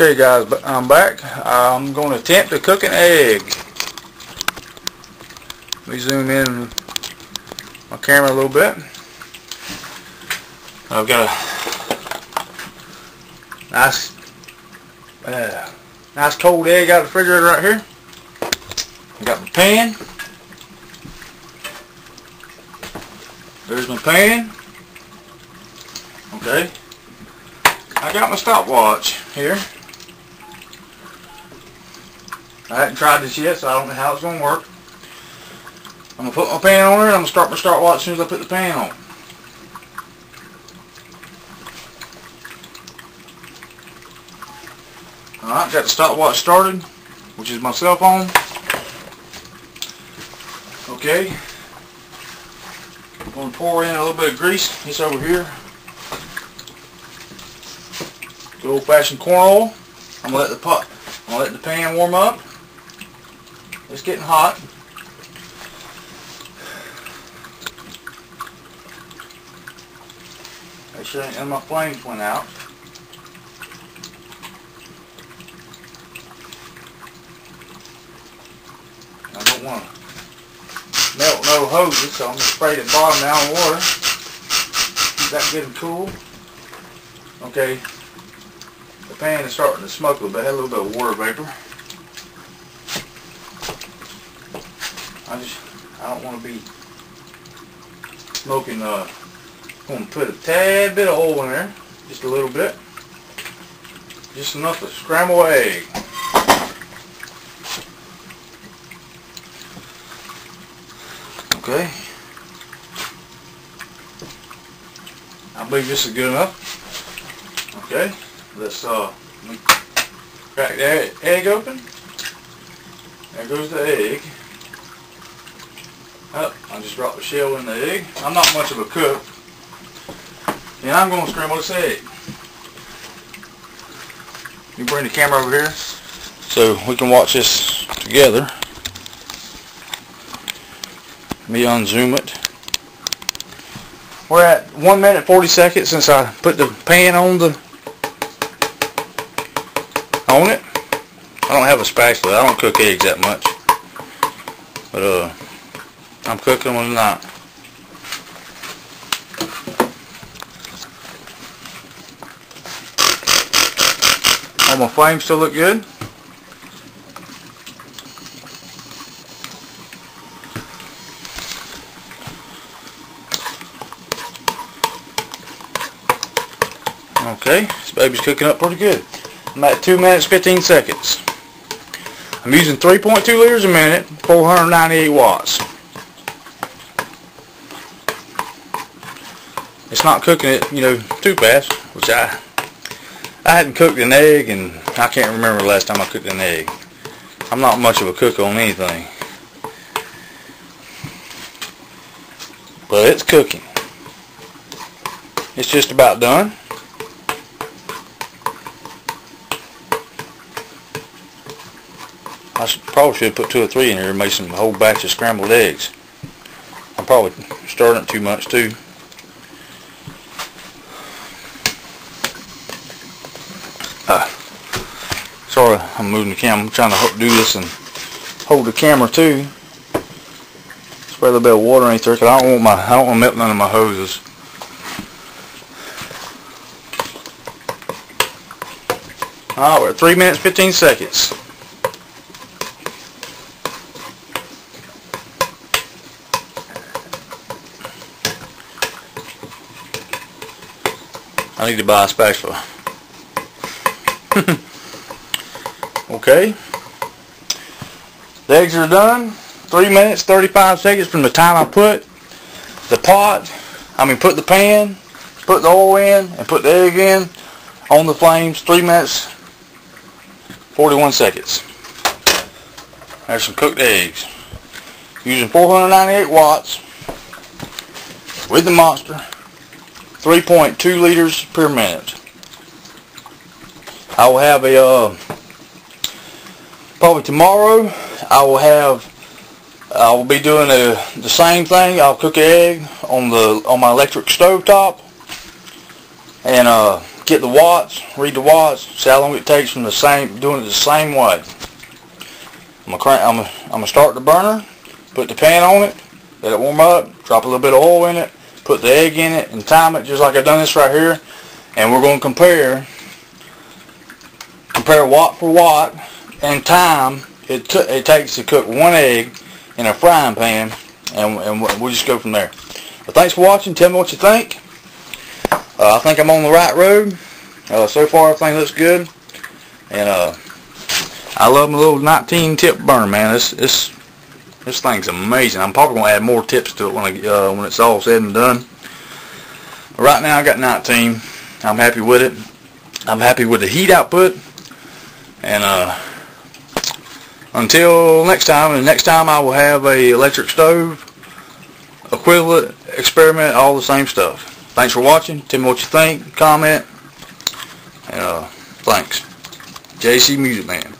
Okay guys, but I'm back. I'm going to attempt to cook an egg. Let me zoom in my camera a little bit. I've got a nice uh, nice cold egg out of the refrigerator right here. I got my pan. There's my pan. Okay. I got my stopwatch here. I haven't tried this yet, so I don't know how it's going to work. I'm going to put my pan on it, and I'm going to start my stopwatch as soon as I put the pan on. Alright, got the stopwatch started, which is my cell phone. Okay. I'm going to pour in a little bit of grease. It's over here. Good old fashioned corn oil. I'm gonna let the pot I'm gonna let the pan warm up. It's getting hot. Sure none of my flames went out. I don't want to melt no hoses, so I'm going to spray the bottom down with water. Keep that and cool. Okay, the pan is starting to smoke a little bit. A little bit of water vapor. I just, I don't want to be smoking, uh, I'm going to put a tad bit of oil in there. Just a little bit. Just enough to scramble egg. Okay. I believe this is good enough. Okay. Let's uh crack that egg open. There goes the egg. Oh, I just dropped the shell in the egg. I'm not much of a cook. And I'm going to scramble this egg. You bring the camera over here so we can watch this together. Let me unzoom it. We're at 1 minute 40 seconds since I put the pan on the on it. I don't have a spatula. I don't cook eggs that much. But uh, I'm cooking them not. All my flames still look good. Okay, this baby's cooking up pretty good. I'm at 2 minutes 15 seconds. I'm using 3.2 liters a minute, 498 watts. It's not cooking it, you know, too fast, which I I hadn't cooked an egg and I can't remember the last time I cooked an egg. I'm not much of a cook on anything. But it's cooking. It's just about done. I should, probably should have put two or three in here and made some whole batch of scrambled eggs. I'm probably starting it too much too. Sorry, I'm moving the camera. I'm trying to do this and hold the camera too. Spray a little bit of water underneath there because I don't want my I don't want to melt none of my hoses. Alright, we're at 3 minutes 15 seconds. I need to buy a spatula. okay. The eggs are done. 3 minutes, 35 seconds from the time I put the pot, I mean put the pan, put the oil in, and put the egg in on the flames. 3 minutes, 41 seconds. There's some cooked eggs. Using 498 watts with the monster. 3.2 liters per minute. I will have a, uh, probably tomorrow, I will have, I will be doing a, the same thing. I'll cook an egg on the, on my electric stove top and, uh, get the watts, read the watts, see how long it takes from the same, doing it the same way. I'm gonna crank, I'm gonna, I'm gonna start the burner, put the pan on it, let it warm up, drop a little bit of oil in it, put the egg in it, and time it just like I've done this right here. And we're gonna compare, compare watt for watt and time it, it takes to cook one egg in a frying pan, and, and we'll just go from there. But thanks for watching. Tell me what you think. Uh, I think I'm on the right road. Uh, so far, everything looks good. And uh, I love my little 19 tip burner, man. This this this thing's amazing. I'm probably gonna add more tips to it when I, uh, when it's all said and done. But right now, I got 19. I'm happy with it. I'm happy with the heat output. And uh, until next time, and next time I will have a electric stove, equivalent, experiment, all the same stuff. Thanks for watching. Tell me what you think. Comment. And uh, thanks. JDC Music Man.